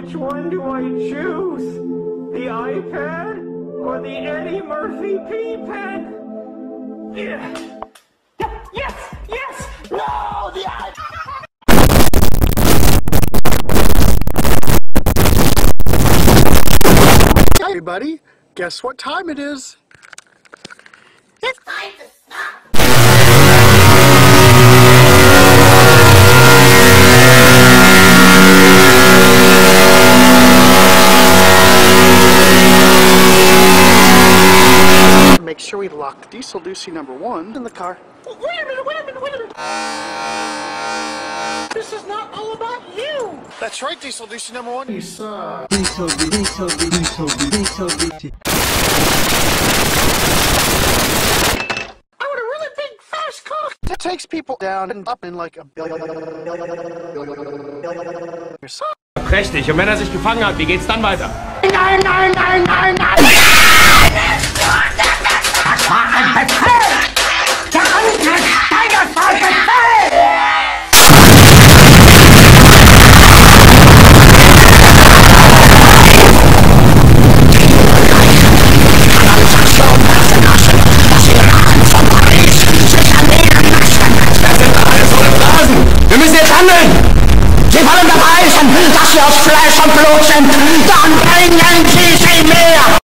Which one do I choose? The iPad or the Eddie Murphy P pen? Yeah. Yes! Yes! No! The iPad! everybody. Guess what time it is? It's time to Make sure we lock Diesel Ducey number one in the car. Wait a minute, wait a minute, wait a minute. This is not all about you. That's right, Diesel Ducey number one. You suck. I want a really big fast car. That takes people down and up in like a billion. So, Prächtig. Und wenn er sich gefangen hat, wie geht's dann weiter? Nein, nein, nein, nein, Wir müssen jetzt handeln! Sie wollen beweisen, dass Sie aus Fleisch und Blut sind! Dann bringen Sie sie mir!